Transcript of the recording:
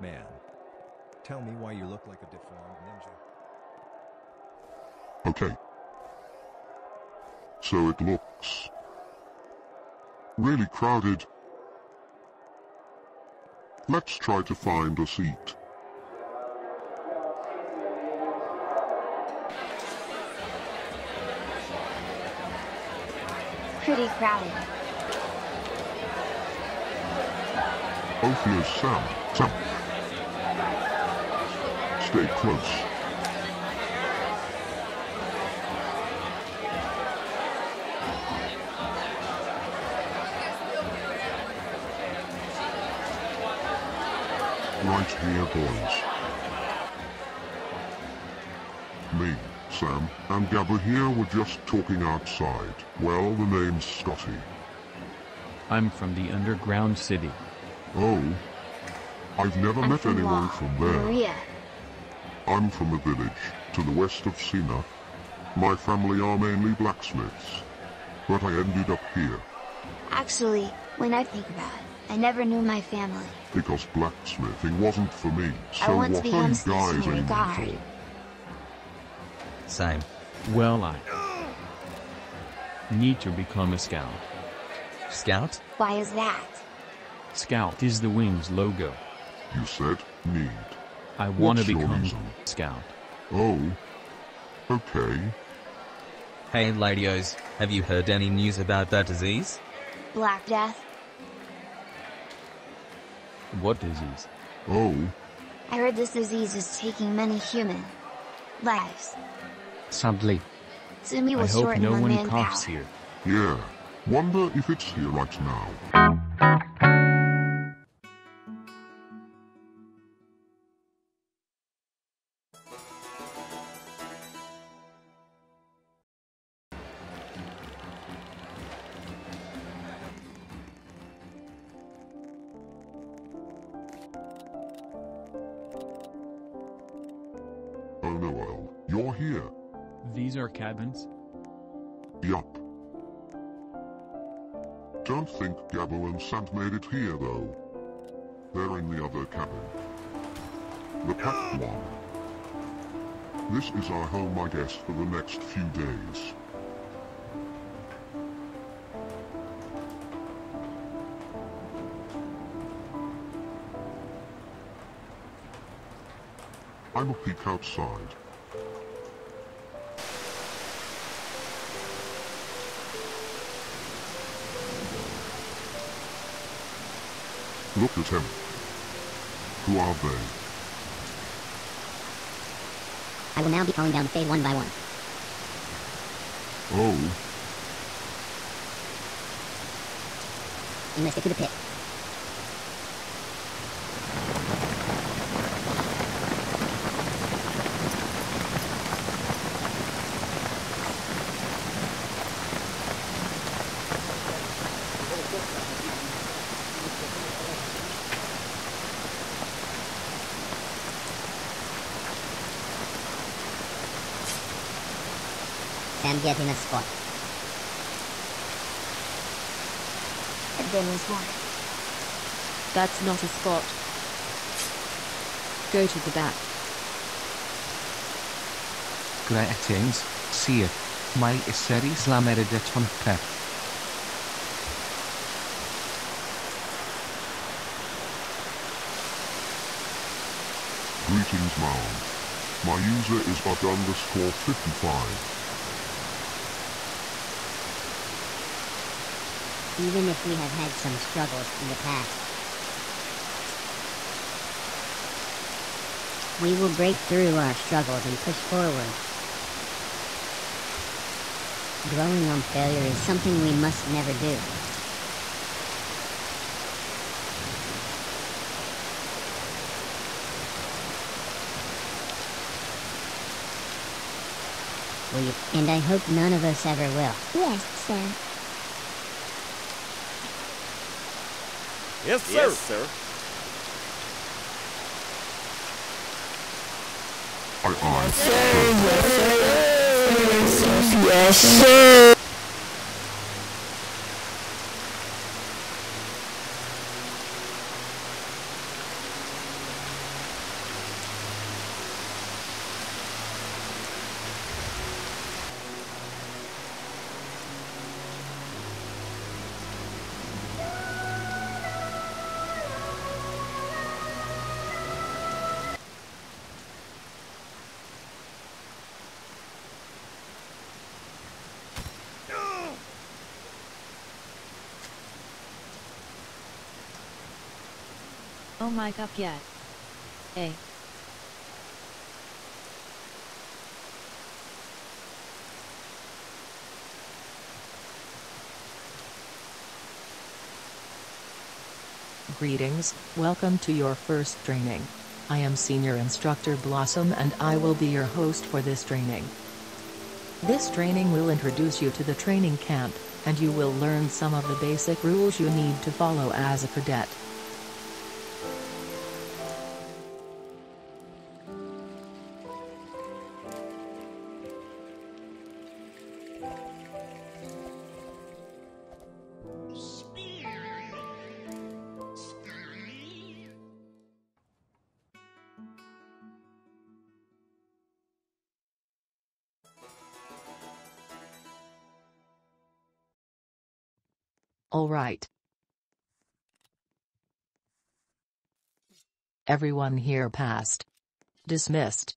Man. Tell me why you look like a deformed ninja. Okay. So it looks really crowded. Let's try to find a seat. Pretty crowded. Oh, here's Sam. Sam. Stay close. Right here, boys. Me, Sam, and Gabba here were just talking outside. Well, the name's Scotty. I'm from the underground city. Oh. I've never I'm met anyone from there. Maria. I'm from a village to the west of Sina. My family are mainly blacksmiths. But I ended up here Actually, when I think about it, I never knew my family. because blacksmithing wasn't for me. I So want to what are become you guys aiming guard. for? Same. Well, I need to become a scout. Scout? Why is that? Scout is the Wings logo. You said need. I want to become reason? scout. Oh. Okay. Hey ladios, have you heard any news about that disease? Black Death? What disease? Oh. I heard this disease is taking many human lives. Sadly, Sumi I hope no one manpower. coughs here. Yeah. Wonder if it's here right now. Oh Noel, you're here. These are cabins? Yup. Don't think Gabbo and Sant made it here though. They're in the other cabin. The packed one. This is our home I guess for the next few days. I'm a peek outside. Look at him. Who are they? I will now be calling down the Fade one by one. Oh, Enlisted to the pit. Sam get in a spot. And then was one. That's not a spot. Go to the back. Greetings, sir. My Sir Islam Tonka. greetings Mound. My user is but underscore 55. Even if we have had some struggles in the past. We will break through our struggles and push forward. Dwelling on failure is something we must never do. We, and I hope none of us ever will. Yes, Sam. Yes, sir. Yes, sir. Aye, aye. My god yet. A. Greetings, welcome to your first training. I am Senior Instructor Blossom and I will be your host for this training. This training will introduce you to the training camp, and you will learn some of the basic rules you need to follow as a cadet. Alright. Everyone here passed. Dismissed.